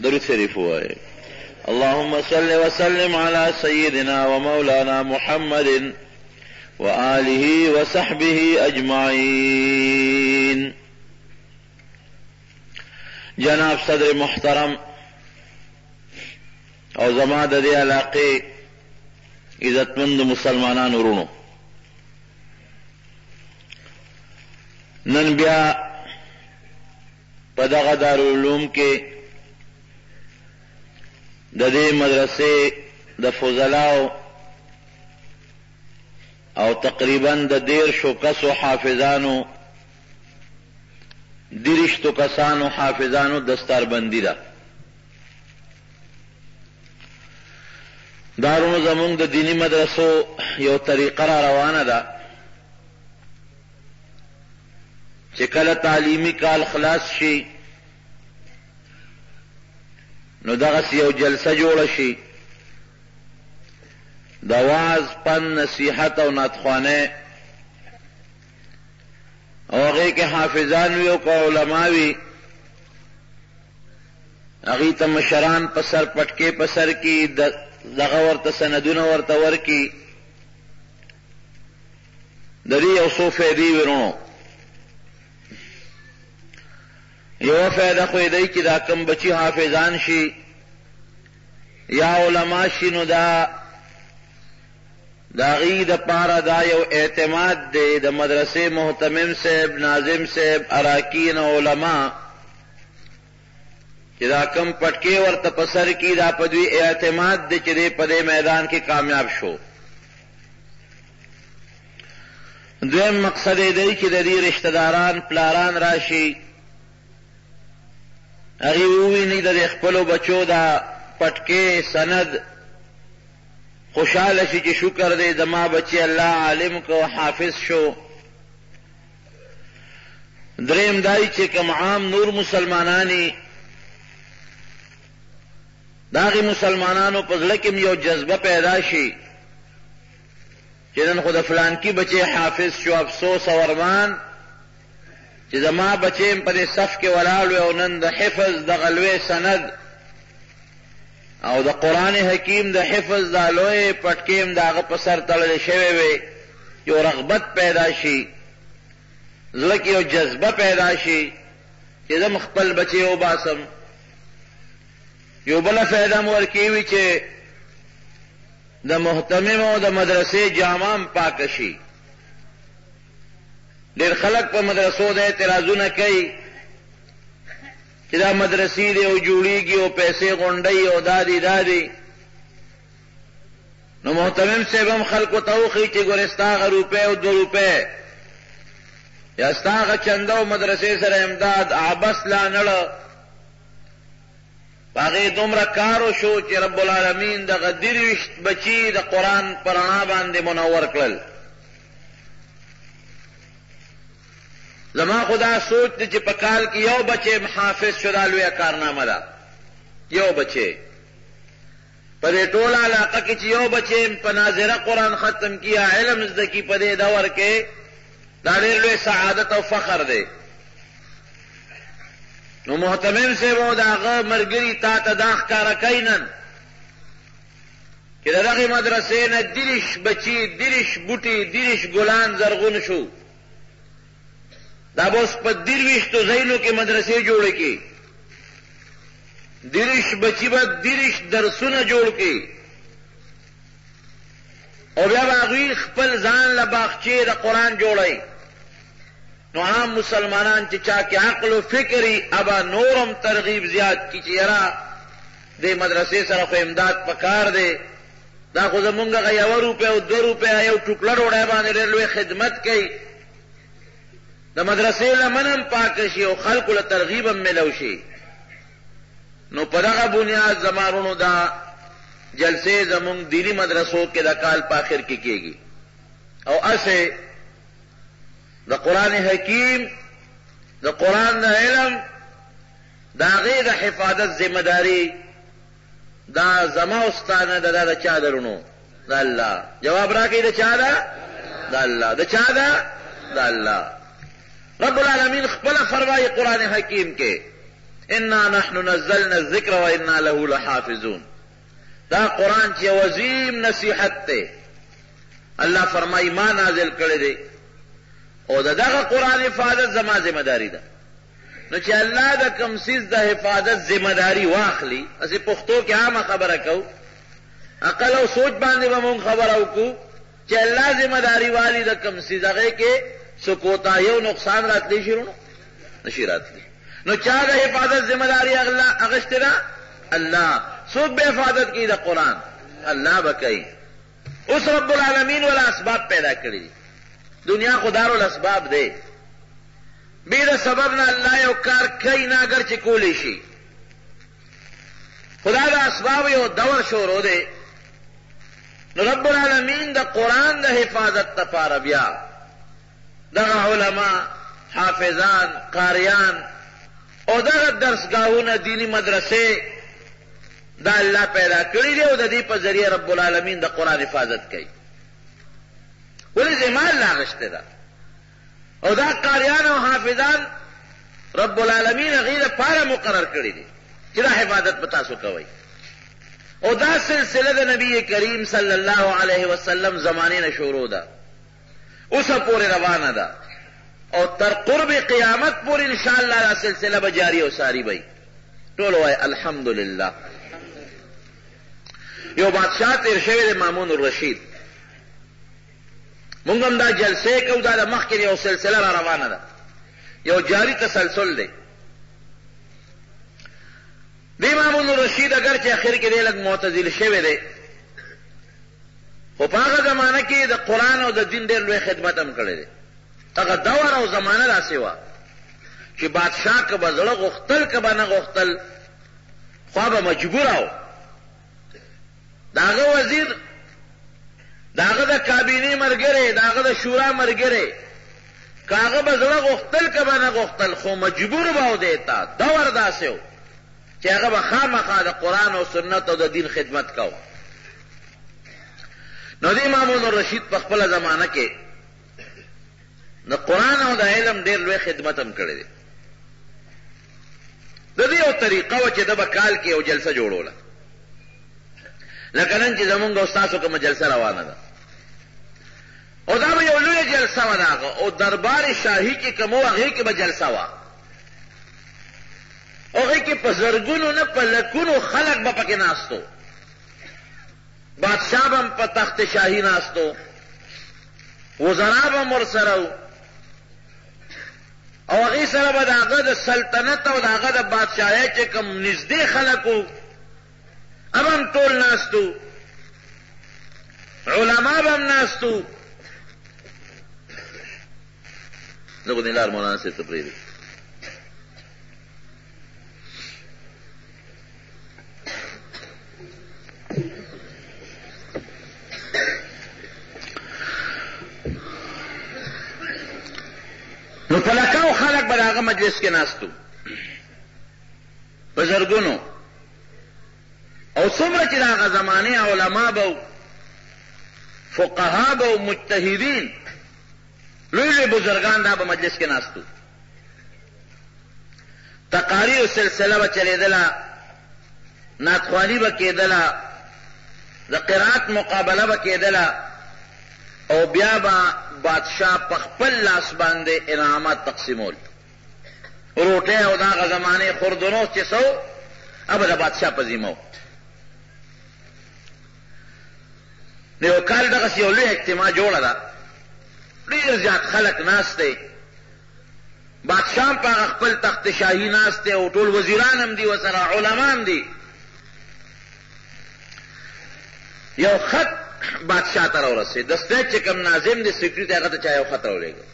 درود شریف ووایئ. اللهم صل وسلم علی سیدنا ومولانا محمد وآله وصحبه اجمعین. جناب صدر محترم او زما د دې علاقې عزتمند مسلمانان ورونو نن بیا په دغه دارالعلوم کې د دې مدرسې د فضلاو او تقریبا د دېرشو کسو حافظانو دریشتو کسانو حافظانو دستاربندي ده دارونو زمونږ د دینی مدرسو یو طریقه را روانه ده چې کله تعلیمي کال خلاص شي نو دغسې یو جلسه جوړه شي د واز پن نصیحت او ناتخوانه او هغه کې حافظان وي او که علما وي هغه ته مشران په سر پټکې په سر کې دغه ورته سندونه ورته ورکی د دې یو څو فایدې ورونو یو فایده خو دی چې دا کم بچی حافظان شي یا علما شي نو دا دا غي د پارا دا یو اعتماد دی د مدرسې محتمم صاحب ناظم صاحب اراکین علما چې دا کم پټکی ورته پسر کی دا په دوی اعتماد دی چې په دې میدان کې کامیاب شو دویم مقصد یې دی چې د دې رشته داران پلاران راشي هغوی وویني د دې خپلو بچو دا پټکې سند خوشحاله شي چې شکر دی زما بچی الله عالم کو حافظ شو دریم دای چې کوم عام نور مسلمانانی داغي مسلمانانو په ځل کې یو جذبه پیدا شي چې نن خو د فلانکي بچی حافظ شو افسوس او ارمان چې زما بچی هم په دې صف کې ولاړ وی او نن د حفظ دغه لوی سند او د قرآن حکیم د حفظ دا لوی پټکی هم د هغه په سر تړلی شوی وی یو رغبت پیدا شي زړه کې یو جذبه پیدا شي چې زه خپل بچی وباسم یو بله فایده هم ورکوي چې د مهتممو د مدرسې جامه هم پاکه شي. ډېر خلک په مدرسو دا اعتراضونه کوي چې دا مدرسې دي او جوړېږي او پیسې غونډوي او دا دي دا دي نو مهتمم صاحب هم خلکو ته وښيي چې ګورې ستا هغه روپۍ او دوه روپۍ یا ستا هغه چنده او مدرسې سره امداد عبس لا نړه په هغې دومره کار وشو چې رب العالمین د هغه درویشت بچي د قرآن په رڼا باندې منور کړل. زما خو دا سوچ دی چې په کال کې یو بچی حافظ شو دا لویه کارنامه ده، یو بچی. په دې ټوله علاقه کې چې یو بچی هم په ناظره قرآن ختم کړي یا علم زده کړي په دې دور کې دا ډېر لوی سعادت او فخر دی نو محتمم صاحب او د هغه ملګري تا ته دا ښکاره کوي نن چې د دغې مدرسې نه دېرش بچي دېرش بوټي دېرش ګلان زرغون شو دا به اوس په درویشتو ځایونو کې مدرسې جوړې کړي دریش بچی به دریش درسونه جوړ کړي او بیا به هغوی خپل ځان له باغچې د قرآن جوړوي نو عام مسلمانان چې چا کې عقل و فکري ابا نورم ترغیب زیات کی چې یاره دې مدرسې سره خو امداد پکار دی دا خو زمونږ هغه یوه روپۍ او دوه روپۍ یو ټوکړه ډوډۍ باندې ډېر لوی خدمت کوي د مدرسې لمن هم پاکه شي او خلکو له ترغیب هم میلو شي نو په دغه بنیاد زما وروڼو دا جلسې زمونږ دیني مدرسو کې د کال په آخر کې کېږي او اسې د قرآن حکیم د قرآن د علم د هغې د حفاظت ذمه داري دا زما او ستا نه ده، دا د چا ده رونو؟ د الله. جواب راکړئ د چا ده؟ د الله. د چا ده؟ د الله. رب العالمین خپله فرمایي قرآن حکیم کې انا نحن نزلنا الذکر و انا له لحافظون دا قرآن چې عظیم نصیحت دی الله فرمایي ما نازل کړی دی او د دغه قرآن حفاظت زما ذمہ داری ده نو چې الله د کوم څیز د حفاظت ذمه داري واخلي اسې پښتو کې عامه خبره کوو عقل او سوچ باندې به مونږ خبره وکړو چې الله ذمه داري والي د کوم څیز هغه کې څه کوتا یو نقصان راتلی شي نو نشي راتلی نو چا د حفاظت ذمه داري اغلا اغشتره الله څوک به حفاظت کوي د قران الله به کوي اوس رب العالمین ولا اسباب پیدا کړی دي دنیا خو دار الاسباب دی بې د سبب نه الله یو کار کوي نه اګر چې کولی شي خدا د اسباب یو دور شروع دی نو رب العالمین د قرآن د حفاظت لپاره بیا دغه علما، حافظان، قاریان او دغه درسګاهونه، دیني مدرسې دا الله پیدا کړي دي او د دې په ذریعه رب العالمین د قرآن حفاظت کوي. ولې زما الله غشته ده او دا قاریان او حافظان رب العالمین غیر پاره مقرر کړی دی چې دا حفاظت په تاسو کوي او دا سلسله د نبی کریم صلی الله علیه وسلم زمانه نه شروع ده اوسه پورې روانه ده او تر قرب قیامت پورې ان شاء الله دا سلسله به جاری او ساری وي ټول وای الحمدلله یو بادشاہ تیر شوی دی مامون الرشید مونږ هم دا جلسه کوو دا د مخکې یو سلسله را روانه ده یو جاری تسلسل دی د مامون الرشید اگر چې اخر کې دی لږ معتزل شوی دی خو په هغه زمانه کې یې د قرآن او د دین ډېر لوی خدمت هم کړی دی. هغه دور او زمانه داسې وه چې بادشاه که به زړه غوښتل که به نه غوښتل خوا به مجبوره و. د هغه وزیر د هغه د کابینې ملګری د هغه د شورا ملګری که هغه به زړه غوښتل که به نه غوښتل خو مجبور به و دی ته دور داسې و چې هغه به خامخا د قرآن او سنت او د دین خدمت کوه نو دی مامون الرشید په خپل زمانہ کې د قران او د علم ډیر لوی خدمت هم کړی دی د دې یو طریقه و چې د بکال کې یو جلسه جوړوله لکه نن چې زمونږ او ستاسو کومه جلسه روانه ده او دا به یو لوی جلسه وه داغه او دربار شاهي کې کوم هغې کې به جلسه وه هغې کې په زرګونو نه په لکونو خلک به پکې ناستو بادشاه به هم په تخت شاهي ناست و، وزرا به هم ورسره وو او هغې سره به د هغه د سلطنت او د هغه د بادشاهۍ چې کوم نږدې خلک وو هغه هم ټول ناست وو علما به هم ناست وو زه خو دې لار مولانا صاحب ته پرېږدم نو په لکاو خلک به د هغه مجلس کې ناستو په زرګونو او څومره چې د هغه زمانې علما به وو فقها به وو مجتهدین لوی لوی بزرګان دا به مجلس کې ناستو تقاریر سلسله به چلیدله ناتخوانی به کېدله د قرات مقابله به کېدله او بیا به بادشاه په خپل لاس باندې انعامات تقسیمول روټه او دا غ زمانه خوردونو چې سو ابه د بادشاه په ذمہ نو یو کال دغسې یو لوی اجتماع جوړه ده ډېر زیات خلک ناست دی بادشاه هم په هغه خپل تخت شاهي ناست دی او ټول وزیران هم دي ورسره علما هم دي یو خط بادشاه ته راورسېد د سټیج چې کوم ناظم دی سیکري ته هغه ته چا یو خط راولېږه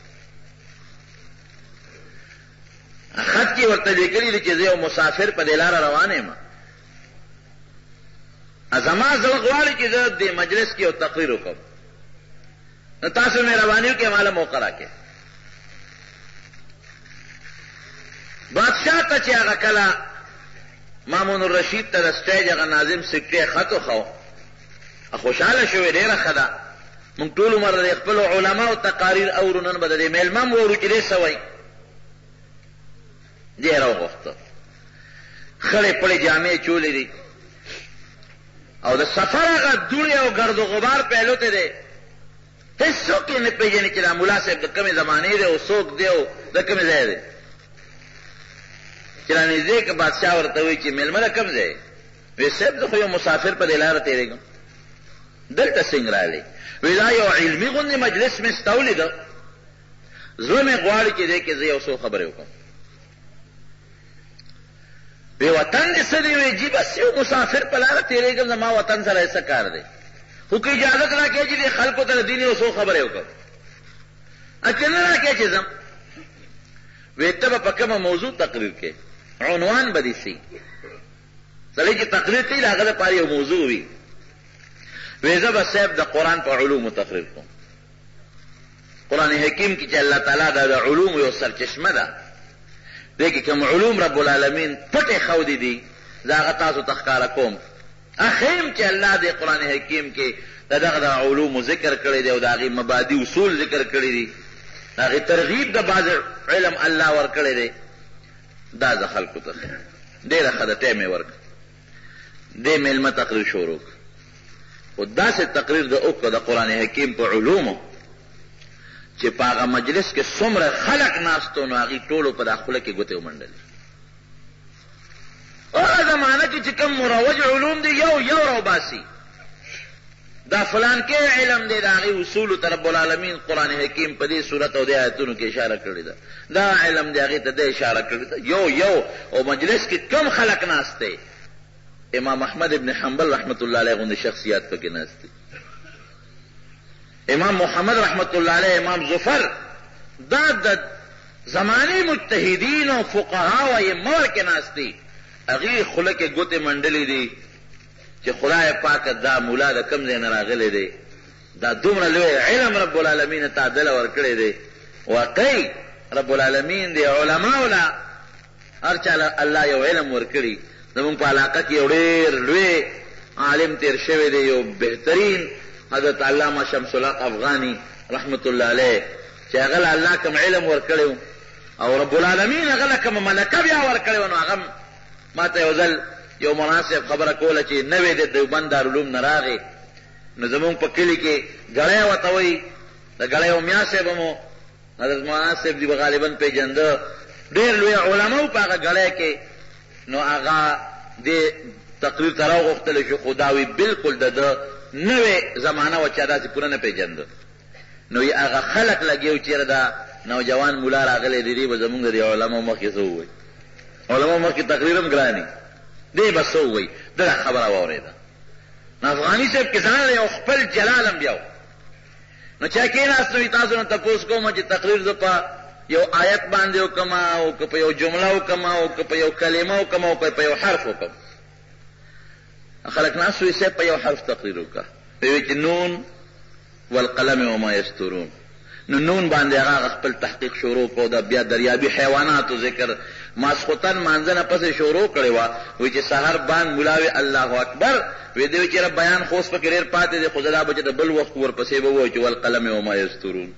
خط کې ورته لیکلي دي چې زه یو مسافر په دې لاره روان یم زما زړه غواړي چې زه دې مجلس کې یو تقریر وکړم نو تاسو مهرباني وکړئ ماله موقع راکړئ بادشاہ ته چې هغه کله مامون الرشید ته د سټیج هغه ناظم سکټې خط وښو خوشحاله شوې ډېره ښه ده مونږ ټول عمر د خپلو علماو تقاریر اورو نن به د دې میلمه هم واورو چې ډېر څه وایي دې راوغوښتل. خړې پړې جامې یې چولې دي او د سفر هغه دوړې او ګرد و غبار پیلوتی دی، هېڅوک یې نه پېژني چې دا ملا صاحب د کومې زمانې دی او څوک دی او د کومې ځای دی. چې رانږدې که بادشاه ورته وایي چې مېلمه د کوم ځای وی صاحب زه خو یو مسافر په دې لاره تېرېږم دلته څنګه راغلی وی دا یو علمي غوندې مجلس مې ستا ولیده زړه مې غواړي چې دې کې زه یو څو خبرې وکړم وی وطن دې څه دی وی جی بس یو مسافر په لاره تېرېږم زما وطن سره یې څه کار دی خو که اجازه راکړې چې دې خلکو ته د دین یو څو خبرې وکړم اچې نه راکړې چې ځم وی ته به په کومه موضوع تقریر کې عنوان به دې سي سړی چې تقریر کوي د هغه لپاره یو موضوع وي وی زه به صاحب د قرآن په علومو تقریر کوم قرآن حکیم کې چې الله تعالی دا د علوم یو سرچشمه ده دې کې کوم علوم رب العالمین پټې خودې دي دا هغه تاسو ته ښکاره کوم اخیم چې الله دې قرآن حکیم کې د دغه د علومو ذکر کړی دی او د هغې مبادي اصول ذکر کړی دي د هغې ترغیب د بعض علم الله ورکړی دی دا زه خلکو ته ډېره ښه ده ټایم یې ورکړه دې مېلمه تقریر شروع کړ، خو داسې تقریر د وکړ د قرآن حکیم په علومو چې په هغه مجلس کې څومره خلک ناست وو نو هغوی ټولو په دا خوله کې ګوتې ومنډلې. هغه زمانه کې چې کوم مروج علوم دي یو یو راوباسي. دا فلانکه علم دی دا غي اصول تر رب العالمین قران حکیم په دې صورت او دې آیتونو کې اشاره کړې ده دا علم دی غي ته دې اشاره کړې ده یو یو او مجلس کې کم خلق ناشته امام احمد ابن حنبل رحمت الله علیه غوندي شخصیت پکې ناشته امام محمد رحمت الله علیه امام ظفر دا د زماني مجتهدین او فقها او ائمه کې ناشته هغه خلک ګوته منډلې دي چې خدای پاکه دا مولا د کوم ځای نه راغلی دی دا دومره لوی علم رب العالمین تا دل ورکړی دی واقعي رب العالمین دی علماو له هر چا له الله یو علم ورکړي زمونږ په علاقه کې یو ډېر لوی عالم تیر شوی دی یو بهترین حضرت علامه شمس الحق افغاني رحمت الله علیه چې هغه له الله کوم علم ورکړی او رب العالمین هغه له کومه ملکه بیا ورکړی و نو هغه ماته یو ځل یو مولانا صاحب خبره کوله چې نوې د دیوبند دارالعلوم نه راغی نو زمونږ په کلي کې ګړی ورته وایي د ګړی او میا صاحب مو حضرت مولانا صاحب دي به غالبا پېژنده ډېر لوی علما وو په هغه ګړی کې نو هغه د تقریر ته راوغوښتل شو خو دا وی بلکل د ده نوې زمانه وه چا داسې پوره نه پېژنده نو یې هغه خلک لګېو چېرې دا نوجوان مولا راغلی دی دی به زمونږ د علماو مخکې څه ووایي علماء مخ کی تقریر هم ګرانی دی بس سو وای دغه خبره واوریدا نو افغانی صاحب کې ځان له خپل جلال هم بیاو نو چا کې ناس نو تاسو نو تاسو کوم چې تقریر زپا یو آیت باندې وکما او په یو جمله وکما او په یو کلمه وکما او په یو حرف وکما خلک ناست وي صاحب په یو حرف تقریر وکړه وی وی چې نون والقلم وما یسترون نو نون باندې هغه خپل تحقیق شروع کو دا بیا دریابي حیواناتو ذکر ماسخوتن مانځنه پسې شروع کړي وا وی چې سحر بان ملاوي الله اکبر وی دی چې رب بیان خوس په کریر پاتې دی خو زړه بچ د بل وخت ور پسې وو چې والقلم وما یسترون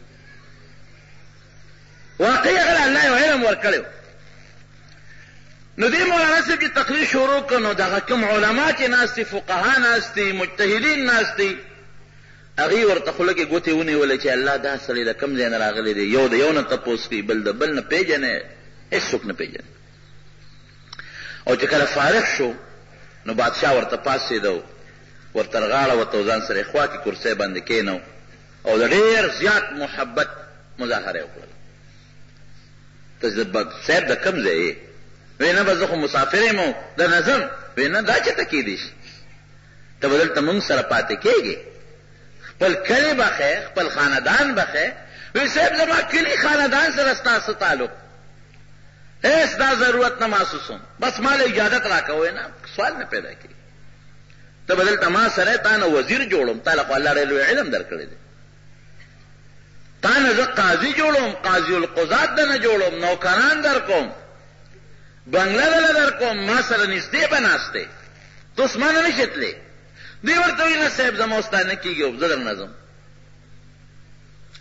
واقعي هغه الله یو علم ورکړی نو دې مولانا صاحب چې تقریر شروع کړ نو دغه کوم علما چې ناست دي فقها ناست دي مجتهدین ناست دي هغوی ورته خوله کې ګوتې ونیولې چې الله دا سړی د کوم ځای نه راغلی دی یو د یو نه تپوس کوي بل د بل نه پېژنی هېڅوک نه پېژني او چې کله فارغ شو نو بادشاه ورته پاسېده ورته غاړه ورته ځان سره خوا کې کرسۍ باندې کېنو او د ډېر زیات محبت مظاهره یې وکړله. ته چې د بد صاحب د کوم ځای یې؟ وې نه بس زه خو مسافر یم او درنه ځم. وې نه دا چېرته کېدی شي؟ ته به دلته موږ سره پاتې کېږې، خپل کلی به ښیې، خپل خاندان به ښیې. وې صاحب زما کلي خاندان سره ستا څه تعلق؟ هېڅ دا ضرورت نه محسوسوم، بس ما له اجازت راکوه. وې نه سوال نه پیدا کېږي. ته به دلته ما سره تا نه وزیر جوړوم تا له خو الله ډېر لوی علم درکړی دی تا نه زه قاضي جوړوم قاضي القضات د نه جوړوم نوکران در کوم بنګله دله در کوم ما سره نږدې به ناست دی ته اوس ما نه نشې تللی دی ورته وایي نه صاحب زما اوس تا نه کېږي او زه در نه ځم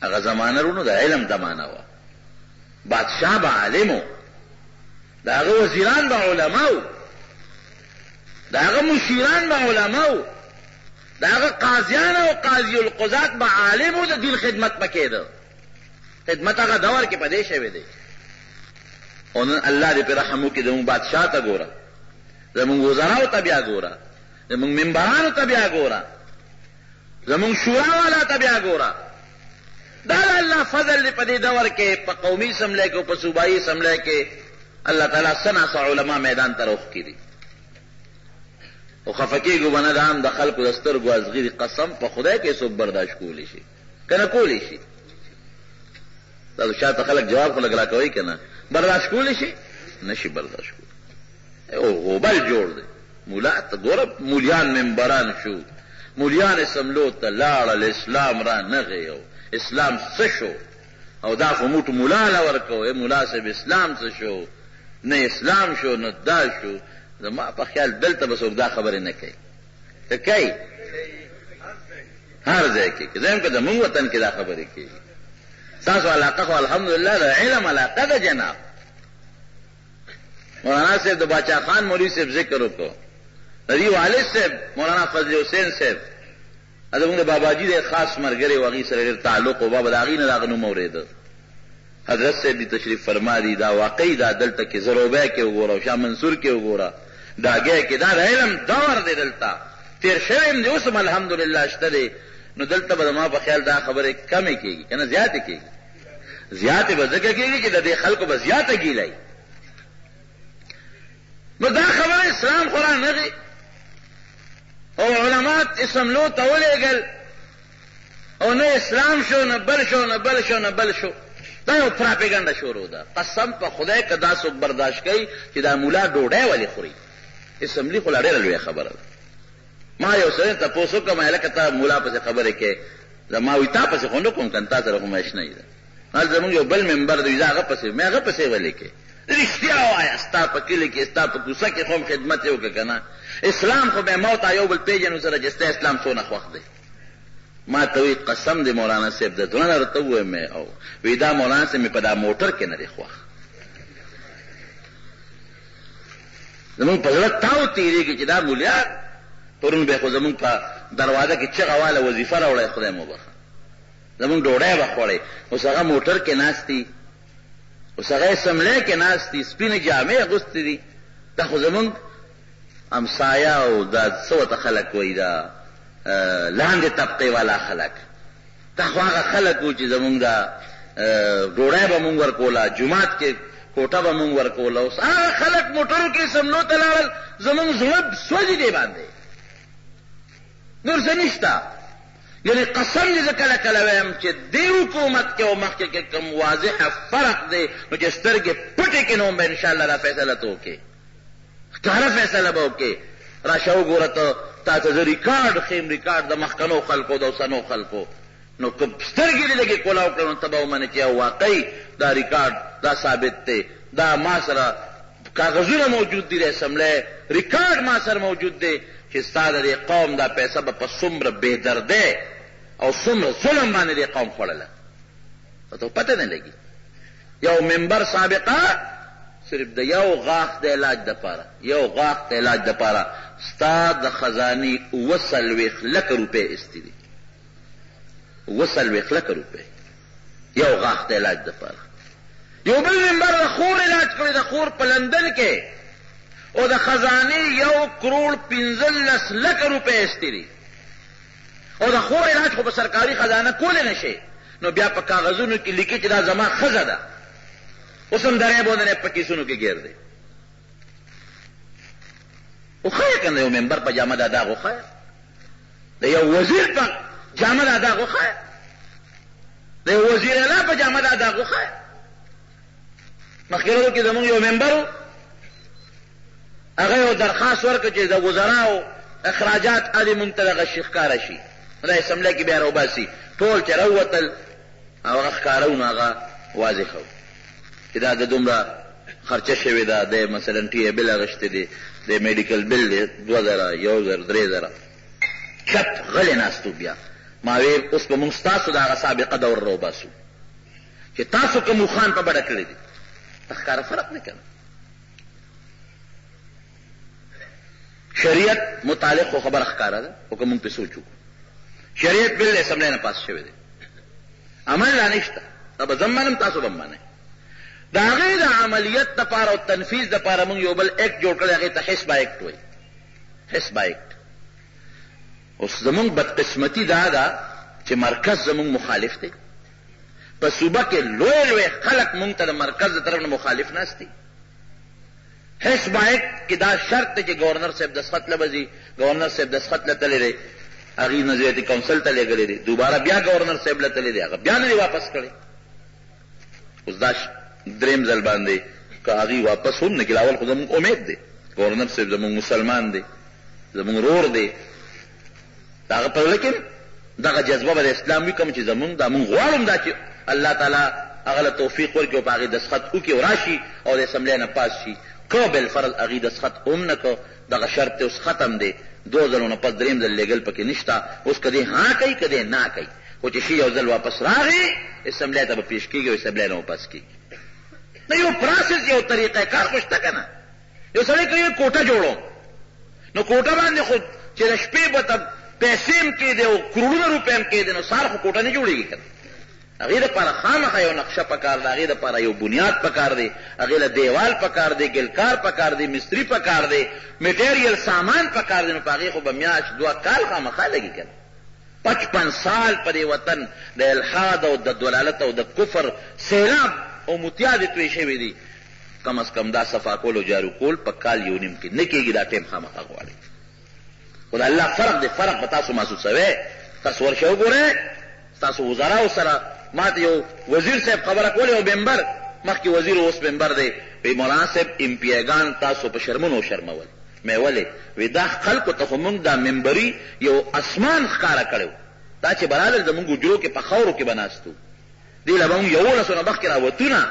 هغه زمانه رونو د علم زمانه وه بادشاه به عالم و د هغه وزیران به علما وو د هغه مشیران به علما وو د هغه قاضیان او قاضي القضات به عالم وو د دین خدمت به کېده خدمت هغه دور کې په دې شوی دی او نن الله دې په رحم وکړي زموږ بادشاه ته ګوره زموږ وزراو ته بیا ګوره زموږ ممبرانو ته بیا ګوره زموږ شورا والا ته بیا ګوره دا د الله فضل دی په دې دور کې په قومي اسمبلۍ کې او په صوبایي اسمبلۍ کې الله تعالی څه ناڅه علما میدان ته راوښکي دي او خفه کېږو به نه د عام د خلکو د سترګو ازغي دي قسم په خدای کې څوک برداشت کولی شي که نه کولی شي دا شاته خلک جواب خو لږ راکوئ که نه برداشت کولی شي نه شي برداشت کولی او هوبل جوړ دی مولا ته ګوره مولیان ممبران شو مولیان سملو ته لاړل اسلام را نغی او اسلام څه شو او دا خو موټ مولا لا ورکو اے مولا صاحب اسلام څه شو نه اسلام شو نه دا شو زما په خیال دلته بس دا خبره نه کوي ته کوي هر ځای کې زم که د مونږ وطن کې دا خبره کوي تاسو علاقه خو الحمدلله د علم علاقه ده جناب مولانا صاحب د باچا خان مولوی صاحب ذکر وکړو ندی والد صاحب مولانا فضل حسین صاحب دا موږ بابا جی د خاص مرګره وغي سره ډیر تعلق او بابا داغي نه داغنو مورید حضرت صاحب دی تشریف فرما دی دا واقعي دا دلته کې زروبه کې وګوره شاه منصور کې وګوره داګه کې دا علم دور دی دلته تیر شوم دی اوس الحمدلله شته دی نو دلته به ما په خیال دا خبره کمې کیږي کنه زیاتې کیږي زیاتې به ځکه کېږي چې د دې خلکو به زیاته ګیله وي نو دا خبره اسلام خو را نه دی او علما اسملو ته ولېږل او نه اسلام شو نه بل شو نه بل شو نه بل شو دا یو پراپیګنډه شروع ده قسم په خدای که دا څوک برداشت کوي چې دا مولا ډوډۍ ولې خوري اسمبلي خو لا ډېره لویه خبره ده ما یو سړی ته پوس وکړ ما لکه تا مولا پسې خبرې کې دا ما وی تا پسې خو نه کوم کنه تا سره هم آشنا یې هل زمونږ یو بل ممبر دی دا هغه پسې مې هغه پسې ولې کې رښتیا وایه ستا په کلي کې ستا په کوڅه کې خو هم خدمت یې وکړه که نه اسلام خو به ما ته یو بل پېژنو سره چې ستا اسلام څونه خوښ دی ما ته وی قسم دی مولانا صاحب د ځوانه راته ووایم او وی دا مولانا صاحب مې په دا موټر کې نه دی خوښ زموږ په زړه تاو تېرېږي چې دا مولیان پرون به خو زموږ په دروازه کې چغه واله وظیفه راوړی خدای مو بخښه زموږ ډوډۍ به خوړی اوس هغه موټر کې ناست دي اوس هغه اسمبلۍ کې ناست دي سپینې جامې اغوستې دي دا خو زموږ همسایه او دا څه ورته خلک وایي دا لاندې طبقې والا خلک دا خو هغه خلک وو چې زموږ دا ډوډۍ به موږ ورکوله، جومات کې کوټه به موږ ورکوله، اوس هغه خلک موټرو کې سملو ته لاړل، زموږ زړه سوځي دې باندې، نور څه نشته. یعنی قسم دې زه کله کله وایم چې دې حکومت کې او مخکې کې کوم واضح فرق دی نو چې سترګې پټې کړې نو به انشاءالله دا فیصله ته وکړي. ښکاره فیصله به وکړې راشه وګوره ته تاته زه ریکارډ ښیم ریکارډ د مخکنو خلکو د اوسنو خلکو نو که سترګې دې لږې کولاو کړې نو ته به ومنې چې او واقعي دا ریکارډ دا ثابت دی دا ما سره کاغذونه موجود دي د اسمبلۍ ریکارډ ما سره موجود دی چې ستا د دې قوم دا پیسه به په څومره بېدردی او څومره ظلم باندې دې قوم خوړله ته پته نه لګي یو ممبر سابقه صرف د یو غاښ د علاج دپاره یو غاښ د علاج دپاره ستا د خزاني اووه څلوېښت لکه روپۍ ایستي دي اووه څلوېښت لکه روپۍ یو غاښ د علاج دپاره یو بل ممبر د خور علاج کړی د خور په لندن کې او د خزانې یو کروړ پنځلس لکه روپۍ ایستې دي او د خور علاج خو په سرکاري خزانه کولی نه شئ، نو بیا په کاغذونو کې لیکي چې دا زما ښځه ده، اوس هم درې بوندنې په کیسونو کې ګیر دی. وښایه که نه یو ممبر په جامه دا داغ وښایه، د یو وزیر په جامه دا داغ وښایه، د یو وزیر اعلی په جامه دا داغ وښایه. مخکې ورځو کې زموږ یو ممبر و، هغه یو درخواست ورکړ چې د وزراو اخراجات هلې مونږ ته دغه شي ښکاره شي، نو دا اسمبلۍ کې بیا راوباسي، ټول چې راووتل او هغه ښکاره و نو هغه واضح و چې دا د دومره خرچه شوې ده، دی مثلا ټي ای بل اخیستی دی، د میډیکل بل دی دوه زره، یو زر، درې زره، چپ غلی ناست و بیا ما ویل اوس به مونږ ستاسو د هغه سابقه دور راوباسو. چې تاسو کوم اوښان په بډه کړي دي په ښکاره فرق نه کوي شریعت متعلق خو خبره ښکاره ده او که مونږ پې سوچ وکړو شریعت بل اسمبلی نه پاس شوی دی عمل لا نشته دا به زم منم تاسو به منئ د هغې د عملیت دپاره او تنفیذ دپاره مونږ یو بل ایکټ جوړ کړی هغې ته حسبه ایکټ وایي حسبه ایکټ اوس زمونږ بدقسمتي دا ده چې مرکز زمونږ مخالف دی په صوبه کې لوی لوی خلک مونږ ته د مرکز د طرف نه مخالف ناست دي هیڅ باید کې دا شرط دی چې ګورنر صاحب دستخط له وځي ګورنر صاحب دستخط له تللی دی هغوی نظریاتي کونسل ته لېږلی دی دوباره بیا ګورنر صاحب له تللی دی هغه بیا نه دی واپس کړی اوس دا دریم ځل باندې که هغوی واپس هم نه کړي اول خو زموږ امید دی ګورنر صاحب زموږ مسلمان دی زموږ رور دی د هغه په زړه کې دغه جذبه به د اسلام وي کوم چې زمونږ دا مونږ غواړو همدا چې الله تعالی هغه له توفیق ورکړي او په هغې دستخط وکړي او راشي او د اسمبلۍ نه پاس شي که بالفرض هغې دستخط هم نه کړ دغه شرط دی اوس ختم دی دوه ځلو نه پس درېیم ځل لېږل پکې نشته اوس که دی ها کوي که دی نه کوي خو چې شي یو ځل واپس راغی اسمبلۍ ته به پیش کېږي او اسمبلۍ نه به پاس کېږي نه یو پراسس یو طریقه کار خو شته که نه یو سړی که یوه کوټه جوړو نو کوټه باندې خو چې د شپې به ته پیسې هم کېدې او کروړونه روپۍ هم کېدې نو سهار خو کوټه نه جوړېږي که هغې دپاره خامخا یو نقشه پکار ده هغې دپاره یو بنیاد پکار دی هغې له دیوال پکار دی ګلکار پکار دی مستري پکار دی میټریل سامان پکار دی نو په هغې خو به میاشت دوه کال خامخا لګي که پچپن سال په دې وطن د الحاد او د دلالت او د کفر سیلاب او متیازې توی شوې دي کم از کم دا صفا کول او جارو کول په کال یو نیم کې نه کېږي، دا ټیم خامخا غواړي. خو د الله فرق دی، فرق به تاسو محسوسوئ. تاسو ورشئ وګورئ، ستاسو وزراو سره، ما ته یو وزیر صاحب خبره کوله، یو ممبر، مخکې وزیر و، اوس ممبر دی، وایي مولانا صاحب ایم پي اې ګان تاسو په شرمونو وشرمول. مې ولې؟ وایي دا خلکو ته خو موږ دا ممبري یو اسمان ښکاره کړی و، دا چې به رالل زموږ حجرو کې په خاورو کې به ناست وو، دې له به موږ یوولسو نه مخکې راوتو نه.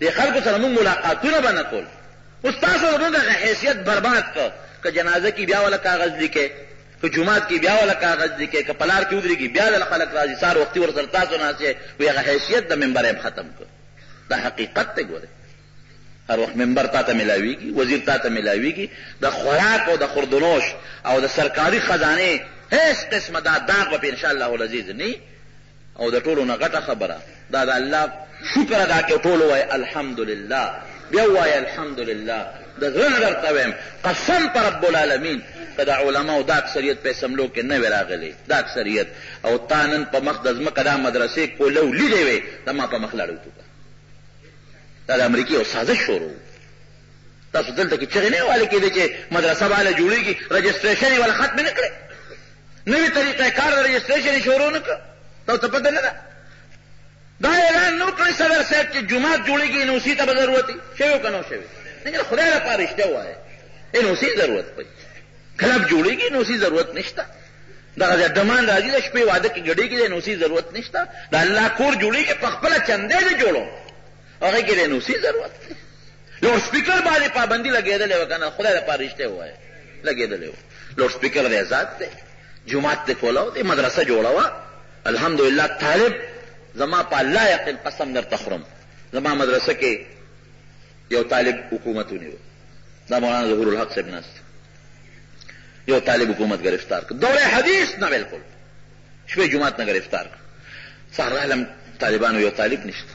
دې خلکو سره موږ ملاقاتونه به نه کول اوس تاسو زموږ هغه حیثیت برباد کړ که جنازه کې بیا ولا کاغذ لیکې که جمعات کې بیا ولا کاغذ لیکې که پلار کې ودرېږي بیا د خلک راځي سار وختي ورسره تاسو ناست یې وایي هغه حیثیت د ممبر یې ختم کړ دا حقیقت دی ګورئ هر وخت ممبر تا ته ملاویږي وزیر تا ته ملاویږي د خوراک او د خوردنوش او د سرکاري خزانې هیڅ قسمه دا داغ به پې انشاءالله العزیز نه او د ټولو نه غټه خبره دا د الله شکر ادا کړي او ټول ووایي الحمدلله بیا ووایي الحمدلله د زړه نه درته وایم قسم په رب العالمین که د علماو دا اکثریت په اسمبلو کې نه وی راغلی دا اکثریت او تا نن په مخ د ځمکه دا مدرسې کولو لیدی وی دا ما په مخ لاړو ته دا د امریکې یو سازش شروع تاسو دلته کې چغې نه والي کېدې چې مدرسه باله جوړېږي رجسټریشن یې والا ختمې نه کړې نوی طریقه کار د رجسټریشن یې شروع نه کړ، تاسو ته پته نه ده؟ دا اعلان نه وکړي صدر صاحب چې جومات جوړېږي ان او سي ته به ضرورت وي، شوی او که نه شوی؟ نه خدای لپاره رښتیا ووایه، ان او سي ضرورت پي، کلب جوړېږي ان او سي ضرورت نشته، دغه ځای ډمان راځي د شپې واده کې ګډېږي د ان او سي ضرورت نشته، د الله کور جوړېږي په خپله چندې زه جوړوم هغه کې د ان او سي ضرورت دی. لوډ سپیکر باندې پابندي لګېدلې وه که نه خدای لپاره رښتیا ووایه لګېدلې وه لوډ سپیکر دی ذات دی جومات دې کولاو دی مدرسه جوړه وه الحمدلله طالب زما په الله یقین قسم درته خورم زما مدرسه کې یو طالب حکومت ونیو دا مولانا ظهور الحق صاحب ناست یو طالب حکومت گرفتار کړ دوره حدیث نه بالکل شپې جمعات نه گرفتار کړ سهار راغلم طالبانو یو طالب نشته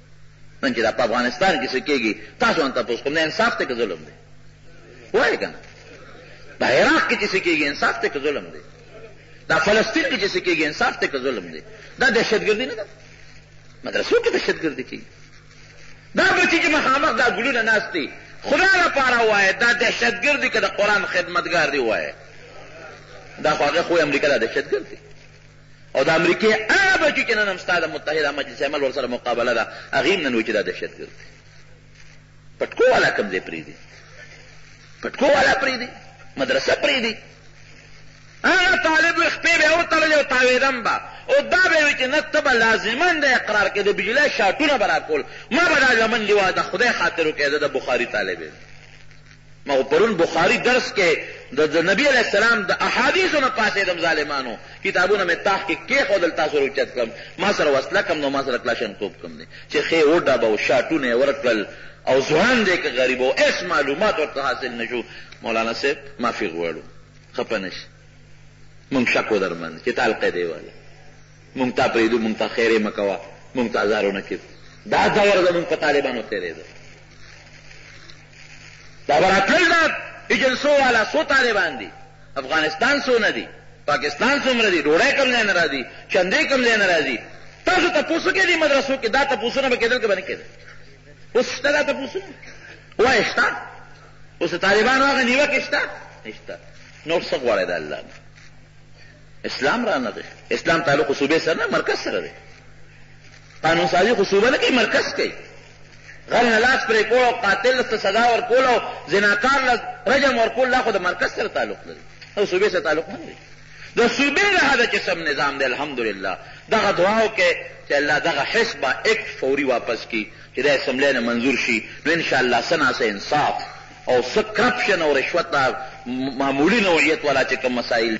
نن چې دا په افغانستان کې څه کېږي تاسو هم تپوس کوم دا انصاف دی که ظلم دی وایې که نه دا عراق کې چې څه کېږي انصاف دی که ظلم دی دا فلسطین کې چې څه کېږي انصاف دی که ظلم دی دا دهشتګردي نه ده مدرسو کې دهشتګردي کېږي دا بچي چې مخامخ دا ګلونه ناست دي خدا لپاره وایه دا دهشتګردي که د قرآن خدمتګار دی وایه دا خو هغه خو امریکا دا دهشتګردي او د امریکې هغه بچي چې نن هم ستا د متحده مجلس عمل ورسره مقابله ده هغې هم نن وایي چې دا دهشتګرد دی پټکو والا کوم ځای پرېږدي پټکو والا پرېږدي مدرسه پرېږدي هغه طالب وي خپې به یې وتړلې او تاوېدم به او دا به وي چې نه ته به لازما د اقرار کې د بجلۍ شاټونه به راکول ما به دا لمن دي وه د خدای خاطر وکړې زه د بخاري طالب یم ما خو پرون بخاری درس کې د نبی علیه السلام د احادیثو نه پاڅېدم ظالمانو کتابونه مې تاخ کې کېښودل تاسو روچت کړم ما سره وسله کم نو ما سره کلاشن کوب کم دی چې ښې وډبه او شاټونه یې ورکړل او ځوان دی که غریب او هېڅ معلومات ورته حاصل نه شو مولانا صاحب معافي غواړو خفه نه شي مونږ شک در باندې چې تا حلقه دی واله مونږ تا پرېږدو مونږ ته خیرې مه کوه مونږ ته ازارونه کېږو دا دور زمونږ په طالبانو تېرېده دا براتل دا ایجنسو والا سو طالبان دي افغانستان سو نه دي پاکستان سو مرضی ډوړای کم نه راځي چندې کم نه راځي تاسو ته پوسو کې دي مدرسو کې دا ته پوسو نه کېدل کې باندې کېدل اوس ته دا ته پوسو وای شتا اوس طالبان هغه نیو کې شتا نشتا نور څه غواړي د الله اسلام را نه دی اسلام تعلق صوبې سره نه مرکز سره دی قانون سازي خو صوبه نه کوي مرکز کوي غل نه لاس پرې کول او قاتل ته سزا ورکول او زناکار له رجم ورکول دا خو د مرکز سره تعلق لري او صوبې سره تعلق نه لري د صوبې له هغه قسم نظام دی الحمدلله دغه دعا وکړئ چې الله دغه حزب اکټ فوري واپس کړي چې د اسمبلۍ نه منظور شي نو انشاءالله څه ناڅه انصاف او څه کرپشن او رشوت معمولي نوعیت والا چې کوم مسایل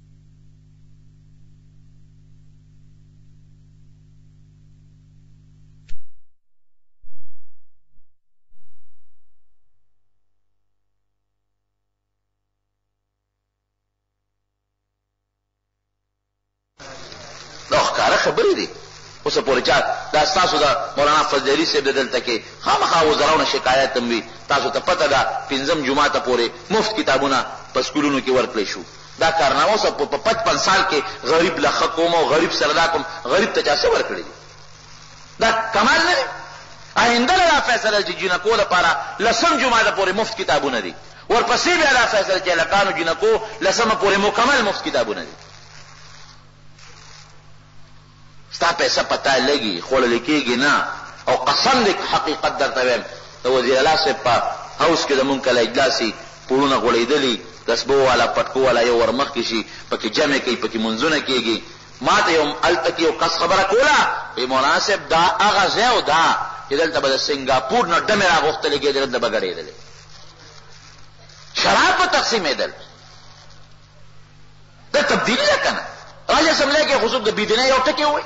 خبرې دي اوس پورې چا دا تاسو دا مولانا فضل علي صاحب دلته کې خامخا وزراونه شکایت هم وي تاسو ته پته ده پنځم جمعه ته پورې مفت کتابونه په سکولونو کې ورکړی شو دا کارنامه اوس په پچپن سال کې غریب له ښه کوم او غریب سره دا کوم غریب ته چا څه ورکړي دي دا کمال نه دی آینده له دا فیصله چې جینکو لپاره لسم جمعه د پورې مفت کتابونه دي ورپسې بیا دا فیصله چې هلکانو جینکو لسمه پورې مکمل مفت کتابونه دي ستا پیسه په تا لګي خوړل کیږي نه او قسم دې حقیقت درته ویم د وزیر اعلی صاحب په هاوس کې زمونږ کله اجلاسي پوړونه غوړېدلي تسبو والا پټکو والا یو ور مخکې شي پکې جمع کوي پکې منځونه کیږي ما ته یو هلته کې یو کس خبره کوله وایي مولانا صاحب دا هغه ځای او دا چې دلته به د سنګاپور نه ډمې راغوښتلې کېدلې دلته به ګډېدلې شراب به تقسیمېدل دا تبدیلی ده کنه اهل اسمبلی کې خصوص د بيدنه یو ټکی وای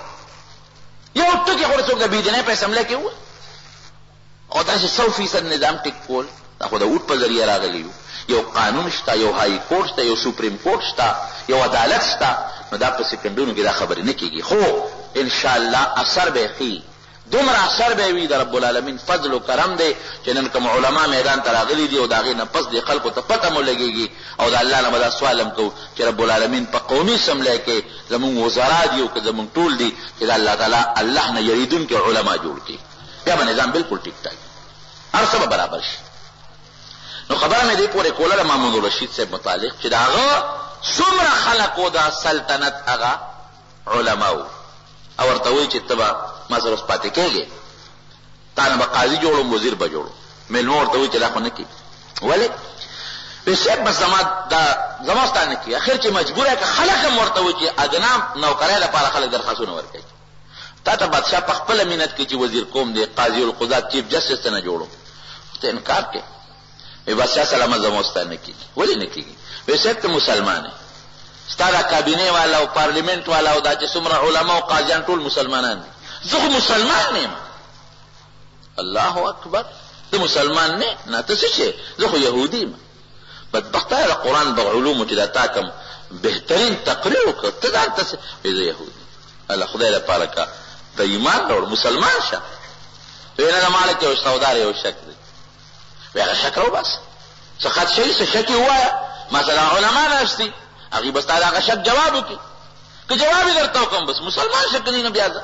یو ټکی خو څوک د بيدنه په اسمبلی کې وای او دا چې 100% نظام ټیک کول دا خو د اوټ په ذریعہ راغلی یو قانون شته یو های کورټ شته یو سپریم کورټ شته یو عدالت شته نو دا په سکندونو کې دا خبرې نه کیږي خو ان شاء الله اثر به خي دومره اثر به وي د رب العالمین فضل او کرم دی چې نن کوم علما میدان ته راغلي دي او د هغې نه پس دې خلکو ته پته مو لګېږي او د الله نه به دا سوال هم کوو چې رب العالمین په قومي اسمبلۍ کې زمونږ وزرا دي او که زمونږ ټول دي چې د الله تعالی الله نه یریدونکي علما جوړ کړي بیا به نظام بلکل ټیک ټاک هر څه به برابر شي نو خبره مې دې پورې کوله د محمود الرشید صاحب متعلق چې د هغه څومره خلک و د سلطنت هغه علماو او ورته وایي چې ته به ما سره اوس پاتې کېږې، تا نه به قاضي جوړوم، وزیر به جوړوم. مېلمه ورته وایي چې دا خو نه کېږي. ولې؟ وایي صاحب بس زما دا زما ستا نه کېږي. اخر چې مجبوره که خلک هم ورته وایي چې ادنا نوکرۍ لپاره خلک درخواستونه ورکوي. تا ته بادشاه په خپله منت کوي چې وزیر کوم دې، قاضي القضات، چیف جسټس ته نه جوړوم. خو ته انکار کوې. وی بس شاه سلامت زما استاد نه کیږي ولې نه کیږي وی صاحب ته مسلمان ستا دا کابینه والا او پارلیمنت والا او دا چې څومره علما او قاضیان ټول مسلمانان دي زه خو مسلمان نه یم الله اکبر ته مسلمان نه نه ته څه شي زه خو يهودي یم بدبخته د قرآن په علومو چې دا تا کوم بهترین تقریر وکړ ته ځان ته څه وایې زه یهودي الله خدای لپاره کا ته ایمان راوړ مسلمان شه وینا د مالک یو سودار یو شک دی وی هغه شک او بس څه خط شي څه شک وایا ما سره علما ناشتي هغه بس تعالی هغه شک جواب وکي که جواب درته کوم بس مسلمان شک نه بیا ده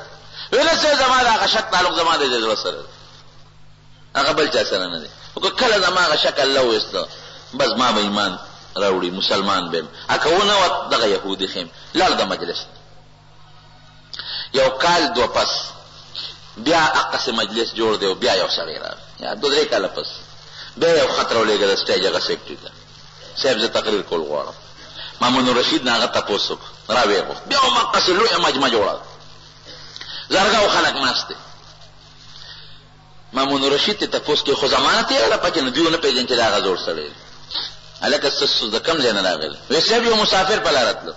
ویل څه زما دا هغه شک تعلق زما د جذبه سره هغه بل چا سره نه دی او کله زما هغه شک الله وسته بس ما به ایمان راوړي مسلمان بیم اکه ونه دغه يهودي خیم لړ د مجلس یو کال دوه پس بیا اقصې مجلس جوړ دی او بیا یو سړی راغی یا دوه درې کاله پس بیا یو خط راولېږه د سټیج هغه سیکرټري ته صاحب زه تقریر کول غواړم مامون رشید نه هغه تپوس وکړ راویې غوښت بیا هم هقسې لویه مجمع جوړه زرګاو خلک ناست دی مامون رشید ته تپوس کوي خو زمانه تیاره پکې نو دوی ونه پېژني چې دا هغه زوړ سړی دی هلکه ستاسو د کوم ځای نه راغلی وایي صاحب یو مسافر په لاره تلو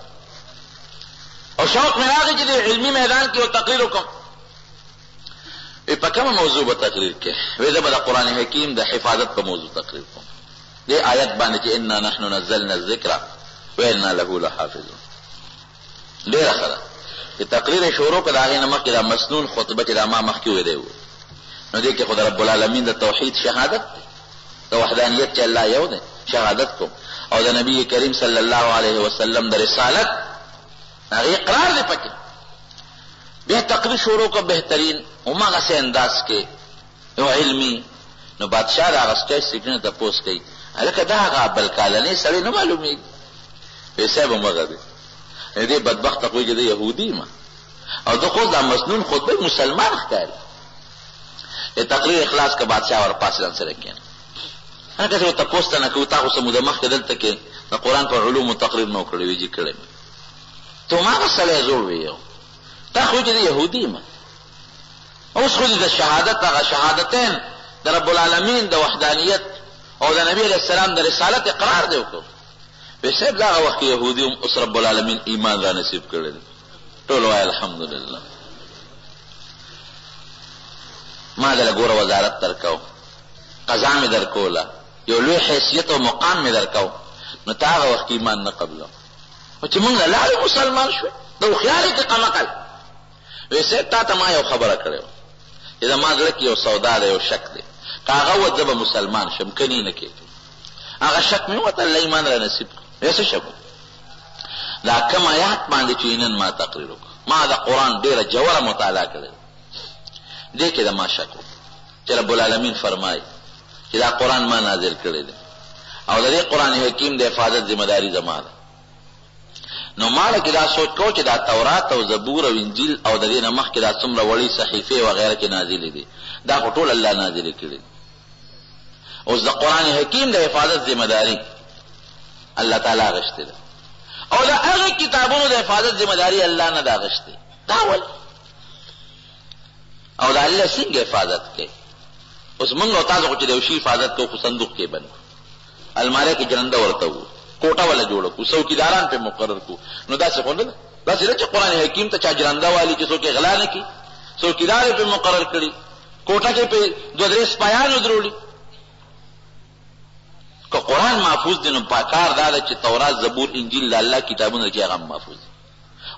او شوق مې راغی چې د علمي میدان کې یو تقریر وکړم وایي په کومه موضوع به تقریر کوې وایي زه به د قرآن حکیم د حفاظت په موضوع تقریر کوم دې آیت باندې چې انا نحن نزلنا الذکر وانا له لحافظون ډېره ښه ده چې تقریر یې شروع کړ، د هغې نه مخکې دا مسنون خطبه چې دا ما مخکې ویلی و، نو دې کې خو د رب العالمین د توحید شهادت دی، د وحدانیت چې الله یو دی شهادت کوم او د نبي کریم صلی الله علیه وسلم د رسالت هغه اقرار دی پکې بیا تقریر شروع کړ بهترین هماغسې انداز کې او علمي نو بادشاه د هغه سټیج سیکنډ ته پوس کوي هلکه دا هغه بل کالنې سړی نه معلومېږي وی صاحب همغه دی دې بدبخت ته کوي چې د یهودي ما او د خو دا مسنون خطبه مسلمان ښکاري د تقریر اخلاص کا بادشاہ ور پاس ځان سره کېنه هغه څه ته پوسټ نه کوي تاسو سم د مخ کېدل ته کې د قران پر علوم تقریر نو کړی ویږي کړی ته ما سره زوړ ویو تا خو دې يهودي ما اوس خو دې د شهادت هغه شهادتین د رب العالمین د وحدانیت او د نبی علیه السلام د رسالت اقرار دی وکړو وی صاحب دا هغه وخت یهودي هم اوس رب العالمین ایمان را نصیب کړی دی ټول وایه الحمدلله ما دله ګوره وزارت درکو قضا مې درکوله یو لوی حیثیت او مقام مې درکو نو تا هغه وخت ایمان نه قبلو او چې مونږ لاړو مسلمان شو د هوښیارې کې قمقل وې صیب تا ته ما یو خبره کړې وه چې زما زړه کې یو سودا ده یو شک دی که هغه وت زه به مسلمان شم که نه نه کېږم هغه شک مې وت الله ایمان را نصیب کړ وې څه شک دا کوم آیات باندې چې نن ما تقریر وکړ ما د قرآن ډېره ژوره مطالعه کړې دې کې د ما شک وکړ چې رب العالمین فرمایي چې دا قرآن ما نازل کړی دی او د دې قرآن حکیم د حفاظت ذمه داري زما ده نو ما لږ دا سوچ کو چې دا تورات او زبور او انجیل او د دې نه مخکې دا څومره وړي صحیفې وغیره چې نازلې دي دا خو ټول الله نازلې کړي اوس د قرآن حکیم د حفاظت ذمه داري الله تعالی اخیستې ده او د هغه کتابونو د حفاظت ذمه داري الله نه ده اخیستې دا ولې او د الله څنګه حفاظت کوي اوس موږ او تاسو خو چې د یو شي حفاظت کوو خو صندوق کې بند المارۍ کې جرنده ورته وو، کوټه وله جوړه کړو، څوکیداران پرې مقرر کړو، نو داسې خو نه ده، داسې نه چې قرآن حکیم ته چا جرنده والي چې څوک یې غلا نه کړي، څوکیدار یې پرې مقرر کړي، کوټه کې پرې دوه درې سپایان ودرولي. که قرآن محفوظ دی نو پکار دا ده چې تورات، زبور، انجیل د الله کتابونه چې هغه هم محفوظ دي.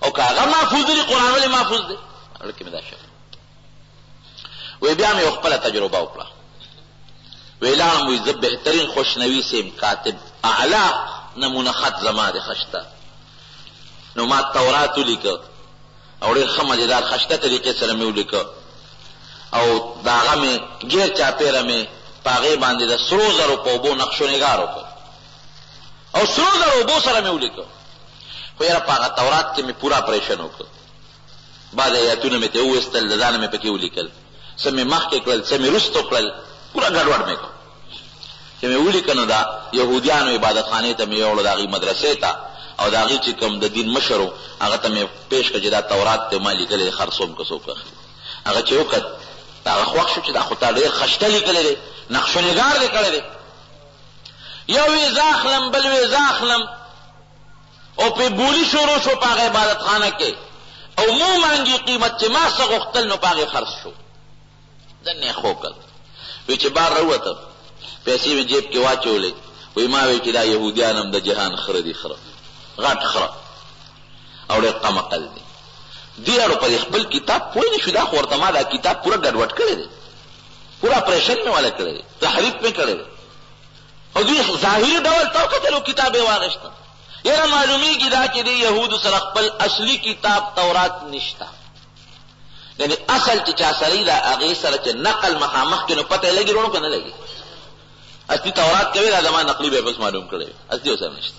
او که هغه محفوظ دی قرآن ولې محفوظ دی اړه کې مې دا شک وی بیا مې خپله تجربه وکړه وی لاړم وی زه بهترین خوشنویس یم کاتب اعلی نمونه خط زما د خشته نو ما تورات ولیکه او ډېر ښه مزېدار خشته طریقې سره مې ولیکه او د هغه مې ګیر چاپېره مې په هغې باندې د سرو زرو په اوبو نقشو نګار وکړ او سرو زرو اوبو سره مې ولیکه خو یاره په هغه تورات کې مې پوره اپریشن وکړ بعض ایاتونه مې ته وویستل د ځانه مې پکې ولیکل څه مې مخکې کړل څه مې وروسته کړل پوره ګډوډ مې کړ چې مې ولیکه نو دا یهودیانو عبادتخانې ته مې یوړو د هغوی مدرسې ته او د هغوی چې کوم د دین مشر و هغه ته مې پېښ کړه چې دا تورات دی ما لیکلی دی خرڅوم که څوک اخلي هغه چې وکت هغه خوښ شو چې دا خو تا ډېر خشته لیکلی دی نقشونګار دی کړی دی یو ویزا اخلم بل ویزا اخلم او په بولی شروع شو په عبادت خانه کې او مو مانګي قیمت چې ما څه غوښتل نو پاغه خرڅ شو دنه خو کړ وی چې بار وروته پیسې مې جیب کې واچولې وی ما وی چې دا يهوديان هم د جهان خره دي خره غټ خره او ډېر قمقل دي دې اړو په خپل کتاب پوه نه شو دا خو ورته ما دا کتاب پوره ګډوډ کړی دی پورا پریشن مې والا کړی دی تحریف مې کړی دی خو دوی ظاهري ډول ته وکتلو کتاب یې واغېسته یاره معلومیږي دا چې دې یهودو سره خپل اصلي کتاب تورات نشته یعنی اصل چې چا سره دا هغې سره چې نقل مخامخ کې نو پته یې لګي روڼو که نه لګي اصلي تورات کوي دا زما نقلي به بس معلوم کړی اصلي ورسره نشته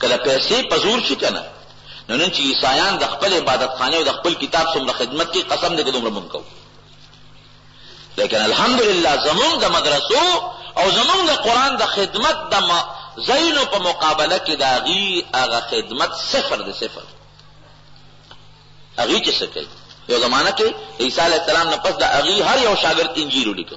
کله پیسې په زور شي کنه نو نن چې عیسایان د خپل عبادت خانه او د خپل کتاب څومره خدمت کې قسم دې کې دومره مونږ کوو لیکن الحمدلله زمونږ د مدرسو او زمونږ د قرآن د خدمت د ځایونو په مقابله کې د هغې هغه خدمت صفر دی صفر هغې چې څه کوي یو زمانه کې عیسی علیه السلام نه پس د هغې هر یو شاګرد انجیل ولیکه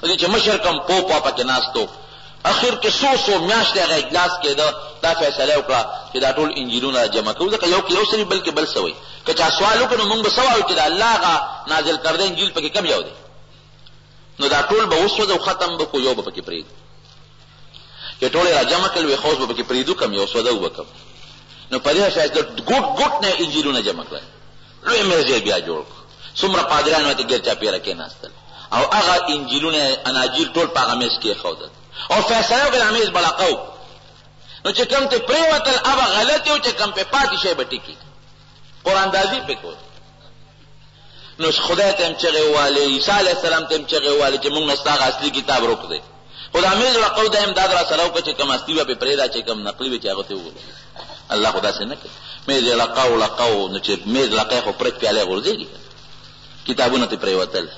په دې چې مشر کم پوپا پکې ناست و، اخر کې څو څو میاشتې هغه اجلاس کېده، دا فیصله یې وکړه چې دا ټول انجیلونه را جمع کړو، ځکه یو کې یو څه وي، بل کې بل څه وي، که چا سوال وکړو نو موږ به څه وایو چې د الله هغه نازل کرده انجیل پکې کوم یو دی؟ نو دا ټول به وسوځو، ختم به کړو، یو به پکې پرېږدو. چې ټول یې را جمع کړل، ویې خوست به پکې پرېږدو کوم یو سوځو به کوم؟ نو په دې فیصله ګوټ ګوټ نه یې انجیلونه جمع کړل. لوی مېز یې بیا جوړ کړ، څومره پادریان ورته ګېر چاپېره کېناستل او هغه انجیلونه یې، اناجیل، ټول په هغه مېز کېښودل او فیصله یې وکړه دا مېز به ړقو، نو چې کوم ترې پرېوتل هغه به غلط وي او چې کوم پرې پاتې شي به ټیک وي، قراندازي پرې کوله. نو خدای ته یې هم چغې ووهلې، عیسی علیه السلام ته یې هم چغې ووهلې چې موږ نه ستا هغه اصلي کتاب ورک دی. خو دا مې زړه قو دا امداد را سره وکړه چې کوم هستي به پرې پرېږده چې کوم نقلي وي چې هغه ته وګورو الله خو داسې نه کوي مې زړه قو لقو نو چې مې زړه قی خو پرچ پیاله غورځېږي کتابونه ترې پرېوتل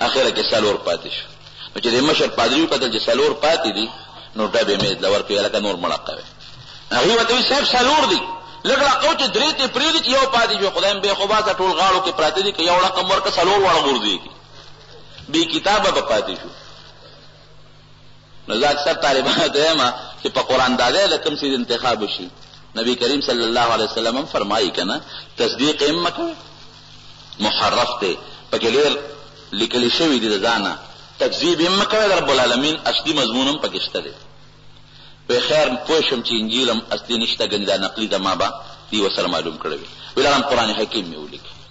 اخره کې څلور پاتې شو نو چې د مشر پادري وکتل چې څلور پاتې دي نو ډبې مې له ورکوي هلکه نور مړه کوي هغوی ورته وایي صاحب څلور دي لږ لقو چې درې ترې پرېږدي چې یو پاتې شو خدای بې خو باسه ټول غاړو کې پراته دي که یو رقم ورکړه څلور واړه غورځېږي بې کتابه به پاتې شو نو زه اکثر طالبانو ته وایم چې په قرآن دادی د کوم څیز انتخاب وشي نبی کریم صلی الله علیه وسلم هم فرمایي که نه تصدیق یې مه کوئ محرف دی پکې ډېر لیکل شوي دي د ځانه تکذیب یې مه کوئ د رب العالمین اصلي مضمون هم پکې شته دی وی خیر پوه شم چې انجیل هم اصلي نشته ګنې دا نقلي زما به دي ورسره معلوم کړی وي وی لرم قرآن حکیم مې ولیکه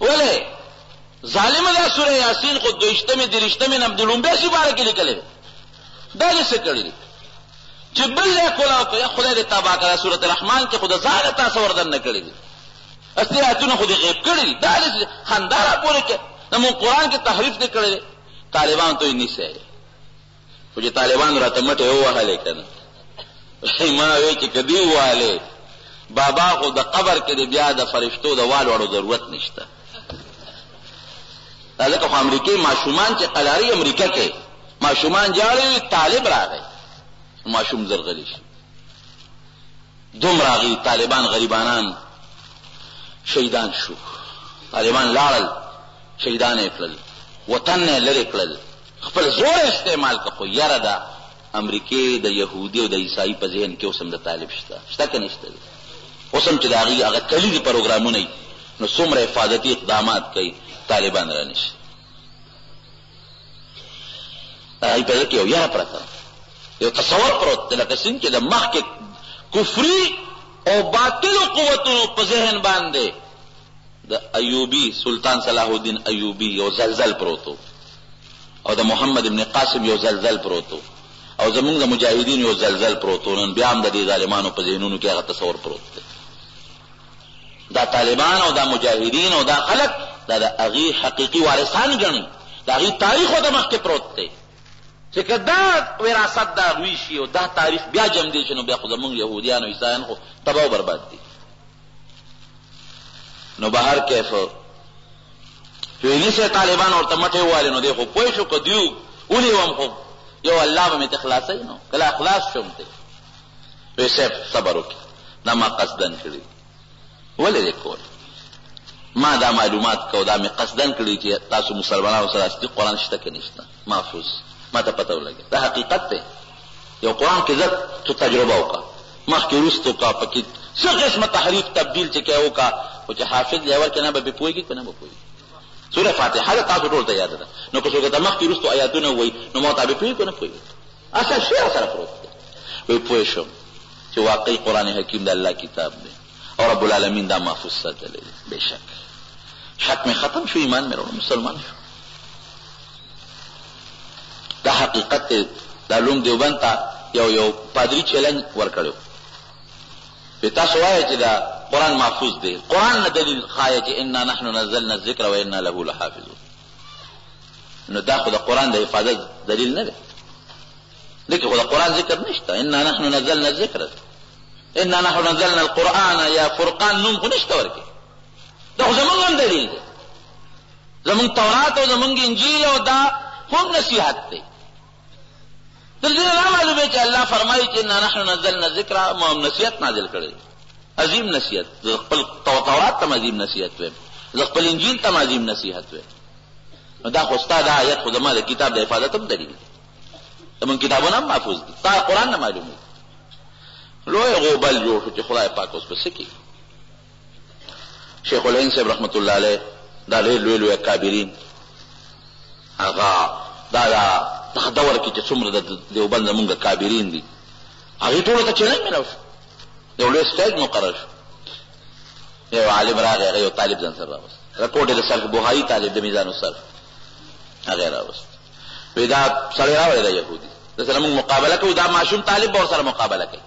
ولې ظالم دا سوره یاسین خو دویشتمې دریشتمې نه د لومبې سپاره کې لیکلې دا دې څه کړی دي چې بل یې کولا او یا خدای دې تبا کړه سوره الرحمن کې خدای ځان تاسو وردن نه کړی دي اصلي آیتونه خو دې غیب کړی دي دا دې خندارا پورې کې نو قرآن کې تحریف دې کړی طالبان ته یې نشي خو چې طالبانو راته مټې ووهلې که نه ما وی چې که دی ووهلې بابا خو د قبر کې د بیا د فرشتو د وال وړو ضرورت نشته دا ځکه خو امریکې ماشومان چې قلاري امریکا کې ماشومان جاړي طالب راغی ماشوم زر غلی شي دوم راغی طالبان غریبانان شهیدان شو طالبان لاړل شهیدان یې کړل وطن نه لرې کړل خپل زور استعمال که خو یره ده امریکې د یهودي او د عیسائی په ذهن کې اوس هم د طالب شته شته که نشته دی اوس هم چې د هغوی هغه کلیزې پروګرامونه وي نو څومره حفاظتي اقدامات کوي طالبان را نشي هغوی په زړه کې یو یره پرته یو تصور پروت دی لکه څنګه چې د مخکې کفري او باطلو قوتونو په ذهن باندې د ایوبي سلطان صلاح الدین ایوبي یو زلزل پروت و او د محمد ابن قاسم یو زلزل پروت و او زموږ د مجاهدینو یو زلزل پروت و، نن بیا هم د دې ظالمانو په ذهنونو کې هغه تصور پروت دی. دا طالبان او دا مجاهدین او دا خلک دا د هغې حقیقي وارثان ګڼي، د هغې تاریخ ورته مخکې پروت دی، چې که دا وراثت د هغوی شي او دا تاریخ بیا جمدې شي، نو بیا خو زموږ یهودیان او عیسایان خو تباه او برباد دي. نو بهر کیف ویلی سه طالبان ورته مټې ووالې نو دی خو پوه شو که دیو ونیوم خو یو الله به مې ته خلاصوي نو کله خلاص شوم دی وی صاحب صبر وکړي دا ما قصدن کړي ولې دې کول ما دا معلومات کو دا مې قصدن کړي چې تاسو مسلمانانو سره اصلي قرآن شته که نشته محفوظ ماته پته ولګي دا حقیقت دی یو قران کې زت ته تجربه وکا مخکې وروسته کا پکې څه قسمه تحریف تبدیل چې کوي وکا او چې حافظ لیور کنه به پويږي کنه به پويږي سوره فاتحه تاسو ټول ته یاد ده نو که څوک د مخکې وروسته آیاتونه وایي نو ما ته به پويږي کنه پويږي اصل شی سره پروت وي پوه شو چې واقعي قران حکیم د الله کتاب دی او رب العالمین دا محفوظ ساتلی دی بېشک شک مې ختم شو ایمان مې راوړ مسلمان شو دا حقیقت دی دا لوم دیوبند ته یو یو پادری چیلنج ورکړو په تاسو وایي چې دا قرآن محفوظ دی قرآن نه دلیل ښایي چې انا نحن نزلنا الذکر و انا له لحافظون نو دا خو د قرآن د حفاظت دلیل نه دی دکې خو د قرآن ذکر نشته انا نحن نزلنا الذکر انا نحن نزلنا القرآن یا فرقان نوم خو نشته ورکې دا خو زمونږ هم دلیل دی زمونږ تورات او زمونږ انجیل او دا هم نصیحت دی تر دې نه معلومه چې الله فرمایي چې انا نحن نزلنا الذکر ما هم نصیحت نازل کړی عظیم نصیحت زه خپل تورات ته عظیم نصیحت وایم زه خپل انجیل ته عظیم نصیحت وایم دا خو ستا دا آیت خو زما د کتاب د حفاظت هم دلیل دی زمون کتابونه هم محفوظ دي تا قرآن نه معلومي لوی غوبل جوړ شو چې خدای پاک اوس پسې کی شیخ الهند صاحب رحمت الله علیه دا ډېر لوی لوی اکابرین هغه دا دا دغه دور کې چې څومره د دیوبند زمونږ کابرین دي هغې ټولو ته چېنل میلاو شو یو لوی سټیج مقرر شو یو عالم راغی هغه یو طالب ځان سره راوست رکوټ یې د صرف بهایي طالب د میزان الصرف هغه یې راوست وی دا سړی راوړی دا یهودي د سره موږ مقابله کوو دا ماشوم طالب به ورسره مقابله کوي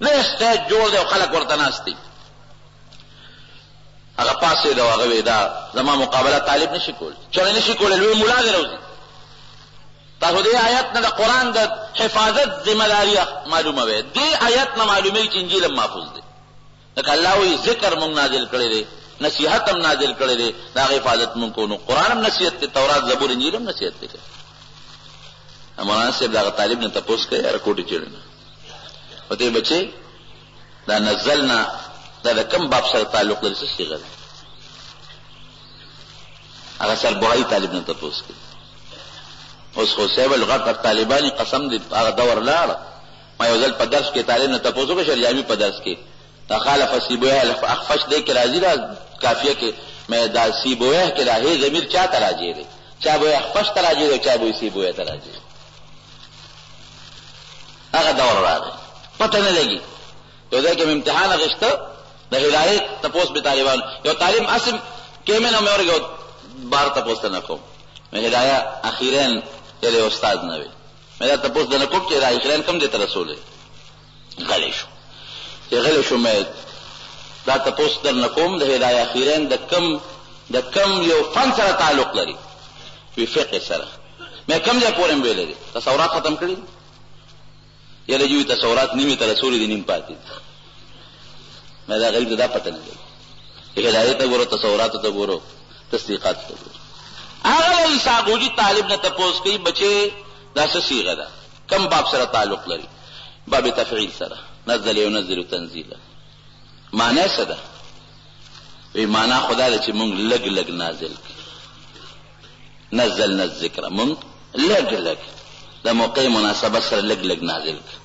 نه سټیج جوړ دی او خلک ورته ناست دي هغه پاسې دا هغه وی دا زما مقابله طالب نشي کول چېرې نشي کول لوی مولا دی روزي تاسو دې آیت نه د قران د حفاظت ذمہ داری معلومه وي دې آیت نه معلومه چې انجیل محفوظ دی لکه الله وایي ذکر موږ نازل کړی دی نصیحت هم نازل کړی دی د هغې حفاظت موږ کوو نو قرآن هم نصیحت دی تورات زبور انجیل هم نصیحت دی مولانا صاحب د هغه طالب نه تپوس کوي هره کوټې چېړي نه ورته بچې دا نزلنا دا د کوم باب سره تعلق لري څه صیغه ده هغه سر بوهایي طالب نه تپوس کوي اوس خو صاحب الغرب طالباني قسم دې هغه دور لاړ ما یو ځل په درس کې طالب نه تپوس وکړ شعر جامي په درس کې دا خالف سیبویه اخفش دی کې راځي دا کافیه کې مې دا سیبویه کې دا هی ضمیر چا ته راځي دی چا به اخفش ته راځي او چا به سیبویه ته راځي هغه دور راغی پته نه لګي یو ځای کې مې امتحان غشته د هدایت تپوس به طالبان یو طالب اسم کې مې نه مې ورګو بار تپوس نه کوم مې هدایا اخیرا یې استاد نه وي مې دا تپوس د نه کوم چې دا اسرائیل کوم دې ته رسولې غلی شو چې غلی شو مې دا تپوس در نه کوم د هدایا خیرین د کم د کم یو فن سره تعلق لري وی فقه سره مې کم ځای پورې ویلې دي تصورات ختم کړی یله جوی تصورات نیمه ته رسول دي نیم پاتې مې دا غریب دا پته نه لګي احداریو ته ګورو، تصوراتو ته ګورو، تصدیقاتو ته ګورو. هغه له عیسی غوجي طالب نه تپوس کوي، بچې دا څه صیغه ده؟ کوم باب سره تعلق لري؟ باب تفعیل سره، نزل ينزل تنزیلا. معنی څه ده؟ وی معنی خو دا ده چې مونږ لږ لږ نازل کړي. نزلنا الذکر مونږ لږ لږ د موقع مناسبت سره لږ لږ نازل کړي.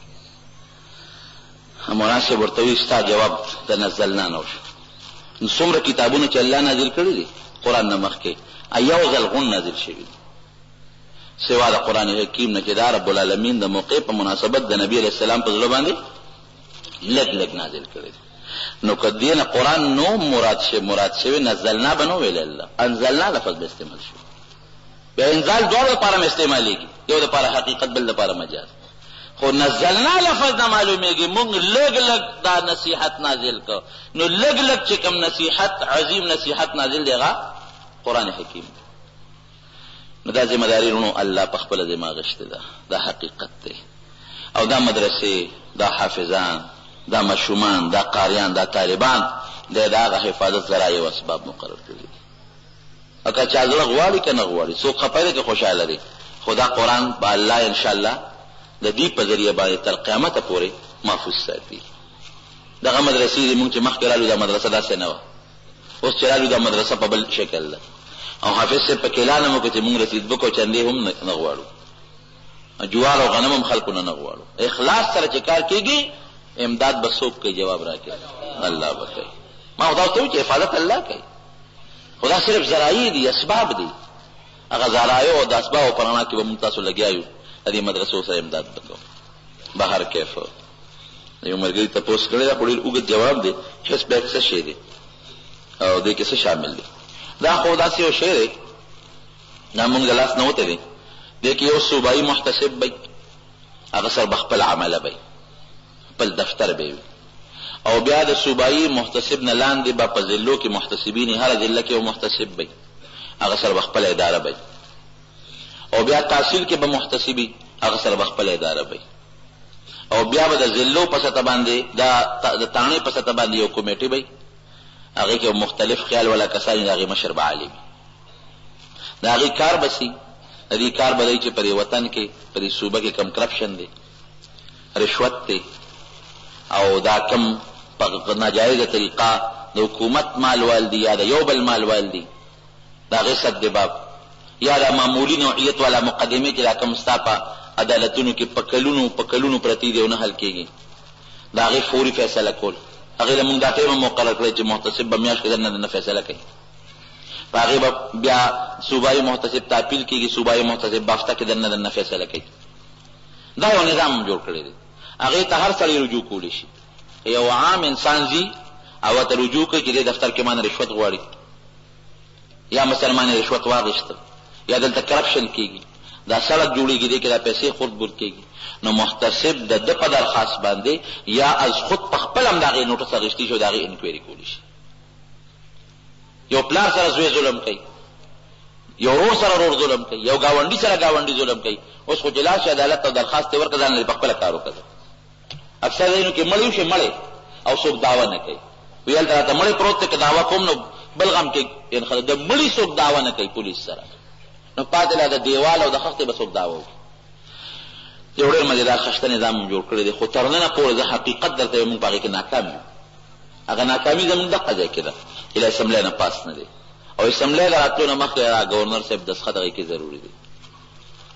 مولانا صاحب ورته وی ستا جواب د نزلنا نه وشو نو څومره کتابونه چې الله نازل کړي دي قرآن نه مخکې یو ځل غون نازل شوي دي سوا د قرآن حکیم نه چې دا رب العالمین د موقع په مناسبت د نبی علیه السلام په زړه باندې لږ لږ نازل کړي دي نو که دې نه قرآن نو مراد شي مراد شوی نزلنا به نه ویل الله انزلنا لفظ به استعمال شي بیا انزال دواړو لپاره هم استعمالېږي یو لپاره حقیقت بل لپاره مجاز خو نزلنا لفظ نه معلومېږي موږ لږ لږ دا نصیحت نازل کړ نو لږ لږ چې کوم نصیحت عظیم نصیحت نازل دی هغه قرآن حکیم دی نو دا ذمه داري رونو الله په خپل ذمه غشته ده دا حقیقت دی او دا مدرسې دا حافظان دا مشومان دا قاریان دا طالبان د دا غ حفاظت ذرایع او اسباب مقرر کړی اکه چا زړه غواړي که نه غواړي څوک خپه دی که خوشحاله دی خو دا قرآن به الله ان شاءالله د دې په ذریعه باندې تر قیامته پورې محفوظ ساتي دغه مدرسې دي مونږ چې مخکې رالو دا مدرسه داسې نه وه اوس چې رالو دا مدرسه په بل شکل ده او حافظ صاحب په کلانه مو کې چې مونږ رسید بکو چندې هم نه غواړو جوار او غنم هم خلکو نه نه غواړو اخلاص سره چې کار کېږي امداد به څوک کوي جواب راکړي الله به کوي ما خدا ته چې حفاظت الله کوي خدا صرف ذرایع دي اسباب دي هغه ذرایع او د اسبابو په رڼا کې به موږ تاسو لګیا یو د دې مدرسو سره امداد وکړو بهر کیف یو مرګري ته پوس کړی دا ډېر اوږد جواب دی هیڅ بیک څه شی دی او دې کې څه شامل دی دا خو داسې یو شی دی دا مونږ د لاس نه وته دی دې کې یو صوبایي محتسب به هغه سر به خپل عمله به خپل دفتر به وي او بیا د صوبایي محتسب نه لاندې به په ضلعو کې محتسبین هره ضلع کې یو محتسب به هغه سر به خپل اداره به او بیا تحصیل کې به محتسبي هغه سر به خپل اداره به او بیا به د ضلعو په سطح باندې د تاڼې په سطح باندې یو کمیټې به هغه کې مختلف خیال ولا کسان هغه مشر به عالم د هغوی کار به څه وي؟ د دوی کار به دا وي چې په دې وطن کې، په دې صوبه کې کوم کرپشن دی، رشوت دی او دا کوم په ناجایزه طریقه د حکومت مال وال دي یا د یو بل مال وال دي، د هغې سد باب یا دا معمولي نوعیت والا مقدمې چې دا کوم ستا په عدالتونو کې په کلونو په کلونو پرتې دي او نه حل کېږي، د هغې فوري فیصله کول. هغې له موږ دا ټایم هم مقرر کړی چې محتسب به میاشت کې درنه درنه فیصله کوي. په هغې به بیا صوبايي محتسب ته اپیل کېږي، صوبايي محتسب به هفته کې دننه دننه فیصله کوي. دا یو نظام هم جوړ کړی دی، هغې ته هر سړی رجوع کولی شي، که یو عام انسان ځي او ورته رجوع کوي چې دې دفتر کې ما نه رشوت غواړي یا مثلا ما نه رشوت واخیست یا دلته کرپشن کېږي، دا سړک جوړېږي، دې کې دا پیسې خورد برد کېږي، نو محتسب د ده په درخواست باندې یا از خود په خپله هم د هغې نوټس اخیستی شي او د هغې انکوایري کولی شي. یو پلار سره زوی ظلم کوي یو ورور سره ورور ظلم کوي یو گاونډي سره گاونډي ظلم کوي اوس خو جلا شي عدالت ته درخواست یې ورکړه ځان لري په خپله کار وکړه اکثر ځایونو کې مړی وشي مړی او څوک دعوه نه کوي وي هلته راته مړی پروت دی که دعوه کوم نو بل غم کې د مړي څوک دعوه نه کوي پولیس سره نو پاتې لا د دیوال او د خښتې به څوک دعوه وکړي یو ډېر مزېدار خښته نظام جوړ کړی دی خو تر ننه پورې زه حقیقت درته یو موږ په هغې کې ناکام یو هغه ناکامي زموږ دغه ځای کې ده چې له اسمبلۍ نه پاس نه دی او اسمبلۍ د راتلو نه مخکې دا ګورنر صاحب دستخط هغې کې ضروري دی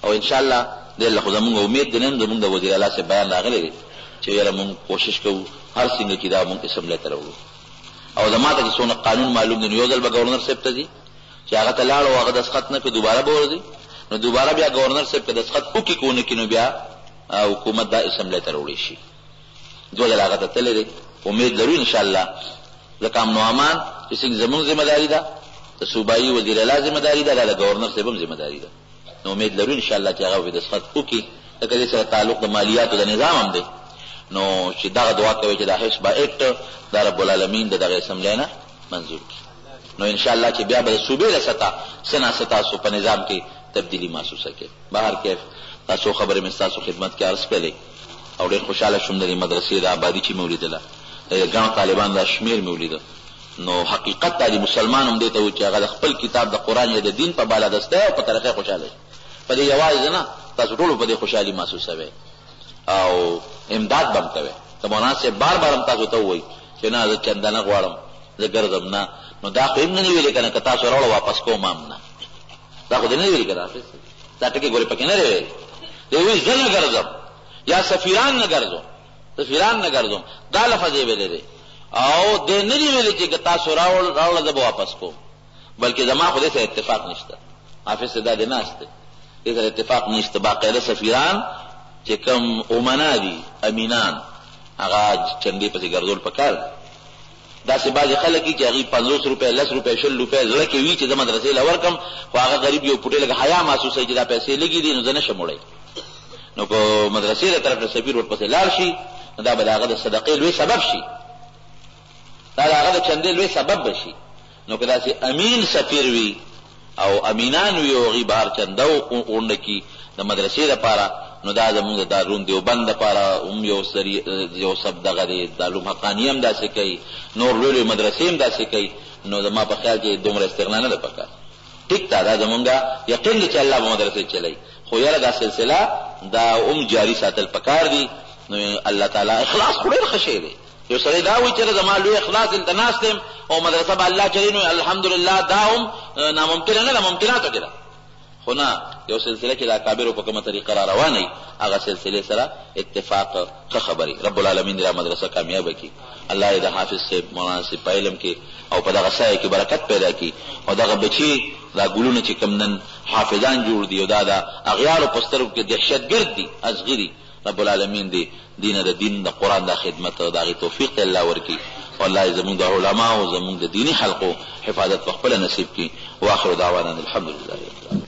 او انشاءالله دې له خو زموږ امید دی نن زموږ د وزیر اعلی صاحب بیان راغلی دی چې یاره موږ کوشش کوو هر څنګه چې دا موږ اسمبلۍ ته راوړو او زما ته چې څونه قانون معلوم دی نو یو ځل به ګورنر صاحب ته ځي چې هغه ته لاړ او هغه دستخط نه کړي دوباره به ورځي نو دوباره بیا ګورنر صاحب که دستخط وکړي که ونه کړي نو بیا حکومت دا اسمبلۍ ته راوړی شي دوه ځله هغه ته تللی دی، امید لرو انشاالله ځکه امن او امان چې څنګه زموږ ذمه داري ده، د صوبايي وزیراعلا ذمه داري ده، دا د ګورنر صاحب هم ذمه داري ده، نو امید لرو انشاالله چې هغه به دستخط وکړي، ځکه دې سره تعلق د مالیاتو د نظام هم دی، نو چې دغه دعا کوي چې دا حسبه اېکټ د رب العالمین د دغې اسمبلۍ نه منظور کړي، نو انشاالله چې بیا به د صوبې له سطحه څه نا څه تاسو په نظام کې تبدیلي محسوسه کړئ. بهرکیف دا څو خبرې مې ستاسو خدمت کې عرض کړلې. او ډېر خوشحاله شوم د دې مدرسې دا ابادي چې مې ولیدله د دې ګڼ طالبانو دا شمېر مې ولیده نو حقیقت دا دی مسلمان هم دې ته و چې هغه د خپل کتاب د قرآن یا د دین په بالادستۍ او په ترقۍ خوشحاله شي په دې یوازې زه نه تاسو ټولو په دې خوشحالي محسوسوئ او امداد به هم کوئ د مولانا صاحب بار بار هم تاسو ته ووایي چې نه زه چنده نه غواړم زه ګرځم نه نو دا خو یې هم نه دي ویلي که نه که تاسو راوړه واپس کوم هم نه دا خو دې نه دي ویلي که نه دا ټکی ګورې پکې نه دی ویل دی وی زه نه ګرځم یا سفیران نه ګرځم سفیران نه ګرځم دا لفظ یې ویلی دی او دی نه دی ویلی چې که تاسو راوړل راوړل زه به واپس کوم بلکې زما خو دې سره اتفاق نشته حافظ صاحب دا دې ناست دی دې سره اتفاق نشته باقاعده سفیران چې کوم امنا دي امینان هغه چندې پسې ګرځول پکار دی داسې بعضې خلک وي چې هغوی پنځوس روپۍ، لس روپۍ، شل روپۍ زړه کې وي چې زه مدرسې له ورکړم، خو هغه غریب یو پوټی لږ حیا محسوسوي چې دا پیسې لږې دي، نو زه نه شم وړی. نو که مدرسې له طرف نه سفیر ورپسې لاړ شي، نو دا به د هغه د صدقې لوی سبب شي، دا د هغه د چندې لوی سبب به شي. نو که داسې امین سفیر وي او امینان وي او هغوی به هر چنده غونډه کړي د مدرسې لپاره، نو دا زموږ د دارالعلوم دیوبند لپاره هم یو یو سب دغه دی، دارالعلوم حقانیه هم داسې کوي، نور لوی لوی مدرسې هم داسې کوي، نو زما په خیال کې دومره استغنا نه ده په کار. ټیک ده، دا زموږ یقین دی چې الله به مدرسې چلوي، خو یاره دا سلسله دا هم جاري ساتل په کار دي، نو الله تعالی اخلاص خو ډېر ښه شی دی. یو سړی دا وایي چېرې زما لوی اخلاص دلته ناست یم او مدرسه به الله چلوي نو الحمدلله دا هم ناممکنه نه ده ممکناتو کې ده خو نه یو سلسله چې د اکابرو په کومه طریقه را روانه وي هغه سلسلې سره اتفاق ښه خبرې رب العالمین دې دا مدرسه کامیابه کړي الله دې د حافظ صاحب مولانا صاحب په علم کې او په دغه سایه کې برکت پیدا کړي او دغه بچي دا ګلونه چې کوم نن حافظان جوړ دي او دا د اغیارو په سترګو کې دهشتګرد دي اصغري رب العالمين دي دي نه د دين د قران د خدمت د هغه توفيق ته الله ورکي او الله يې زموږ د علماء او زموږ د ديني حلقو حفاظت په خپله نصيب کړي واخر دعوانا الحمدلله رب العالمين.